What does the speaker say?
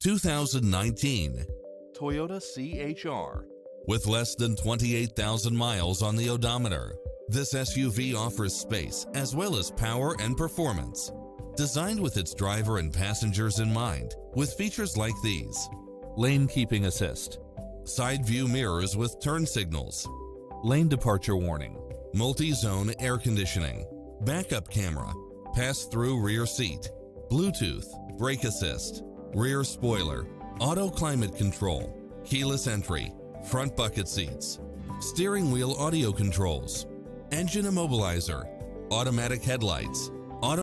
2019 Toyota CHR. With less than 28,000 miles on the odometer, this SUV offers space as well as power and performance. Designed with its driver and passengers in mind, with features like these. Lane keeping assist, side view mirrors with turn signals, lane departure warning, multi-zone air conditioning, backup camera, pass-through rear seat, Bluetooth, brake assist, rear spoiler, auto climate control, keyless entry, front bucket seats, steering wheel audio controls, engine immobilizer, automatic headlights,